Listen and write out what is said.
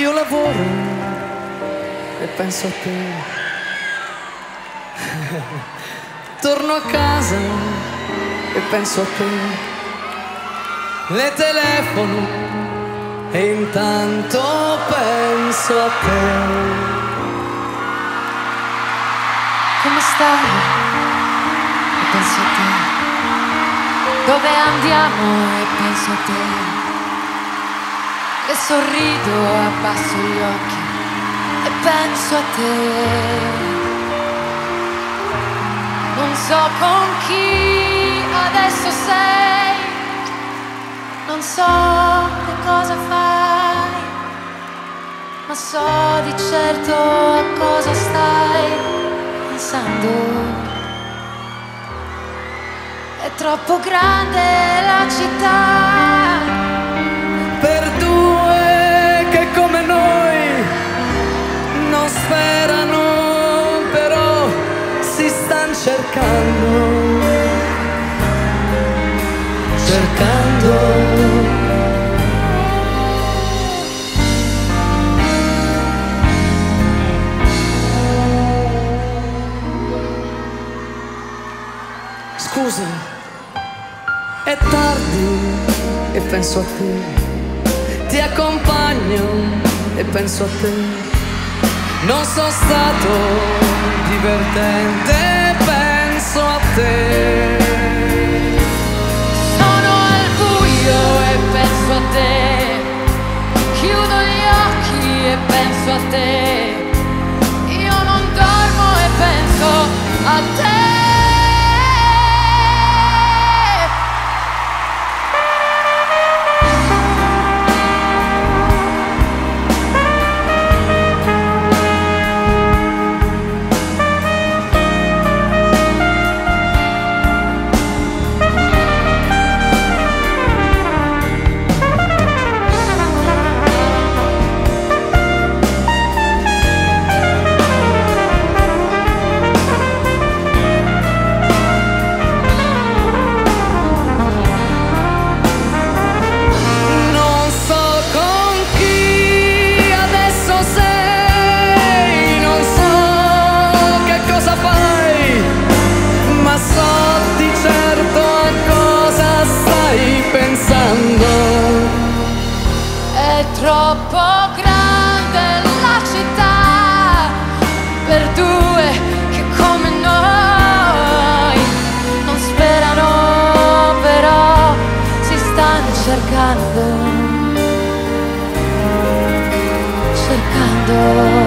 lavoro e penso a te. Torno a casa e penso a te. Le telefono e intanto penso a te. Come stai? E penso a te. Dove andiamo e penso a te. E sorrido, abbasso gli occhi e penso a te. Non so con chi adesso sei, non so che cosa fai, ma so di certo a cosa stai pensando. È troppo grande la città Scusa, è tardi e penso a te, ti accompagno e penso a te. Non sono stato divertente, penso a te. Troppo grande la città per due che come noi non sperano, però si stanno cercando, cercando.